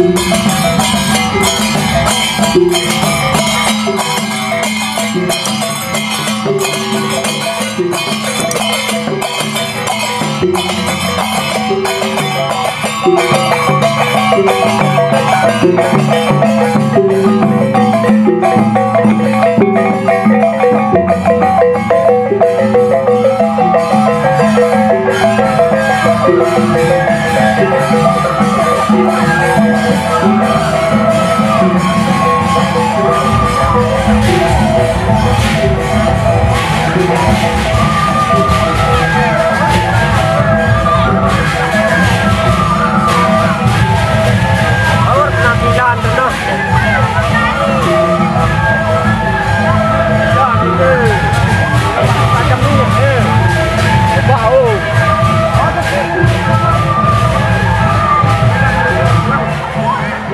Música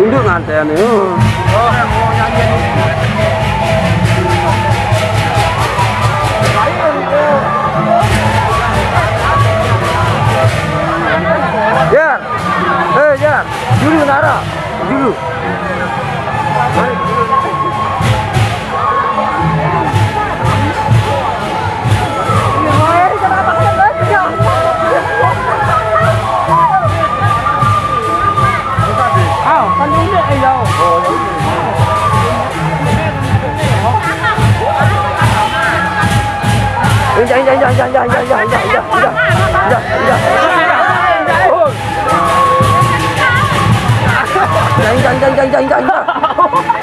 uống nước ngàn tè nữa. Jangan jangan jangan jangan jangan jangan jangan jangan jangan jangan jangan jangan jangan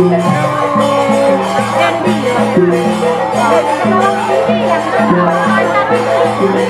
Thank you.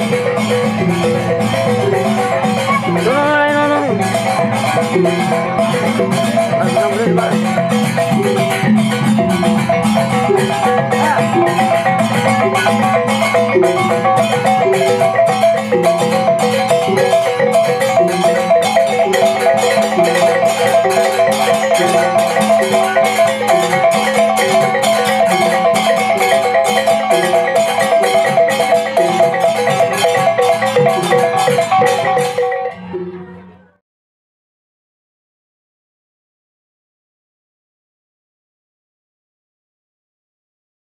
No, no, no, no, no.